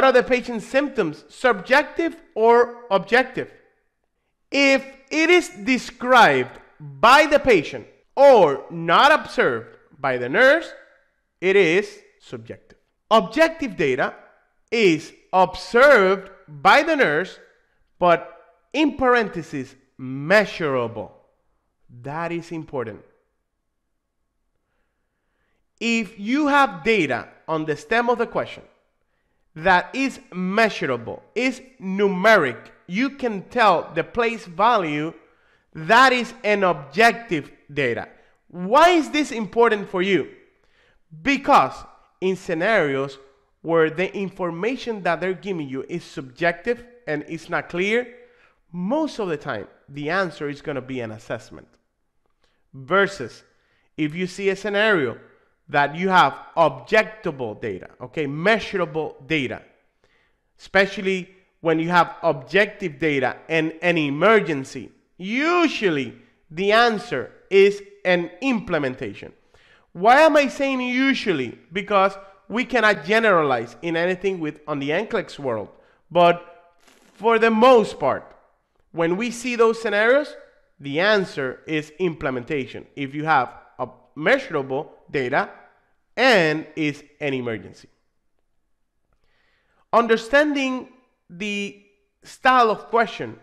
What are the patient's symptoms, subjective or objective? If it is described by the patient or not observed by the nurse, it is subjective. Objective data is observed by the nurse, but in parentheses, measurable. That is important. If you have data on the stem of the question that is measurable, is numeric, you can tell the place value, that is an objective data. Why is this important for you? Because in scenarios where the information that they're giving you is subjective and it's not clear, most of the time the answer is going to be an assessment. Versus if you see a scenario that you have objectable data, okay, measurable data, especially when you have objective data and an emergency, usually the answer is an implementation. Why am I saying usually? Because we cannot generalize in anything with on the NCLEX world, but for the most part, when we see those scenarios, the answer is implementation. If you have measurable data and is an emergency. Understanding the style of question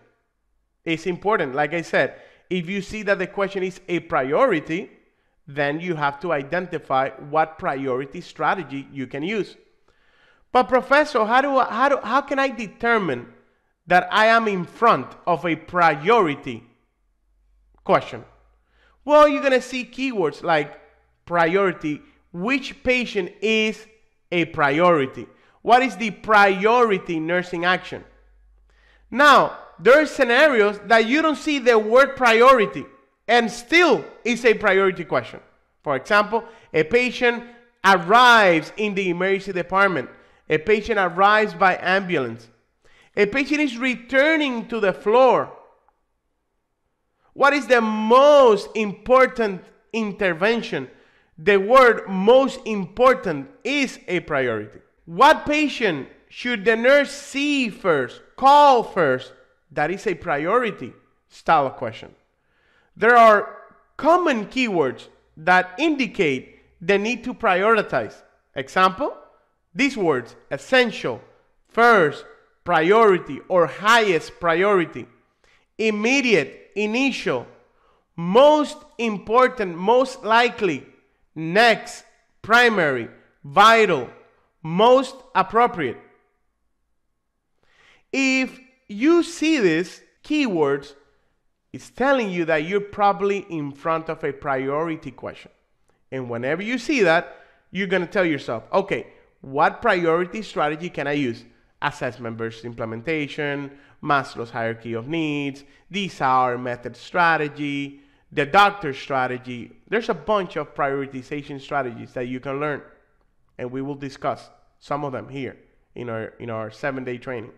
is important. Like I said, if you see that the question is a priority, then you have to identify what priority strategy you can use. But professor, how do I, how do how can I determine that I am in front of a priority question? Well, you're going to see keywords like priority, which patient is a priority? What is the priority nursing action? Now, there are scenarios that you don't see the word priority and still it's a priority question. For example, a patient arrives in the emergency department. A patient arrives by ambulance. A patient is returning to the floor. What is the most important intervention? The word most important is a priority. What patient should the nurse see first, call first? That is a priority style question. There are common keywords that indicate the need to prioritize. Example, these words essential, first, priority, or highest priority, immediate, initial, most important, most likely, next, primary, vital, most appropriate. If you see these keywords, it's telling you that you're probably in front of a priority question. And whenever you see that, you're going to tell yourself, okay, what priority strategy can I use? Assessment versus implementation, Maslow's hierarchy of needs, DSAR method strategy, the doctor strategy. There's a bunch of prioritization strategies that you can learn. And we will discuss some of them here in our, in our seven day training.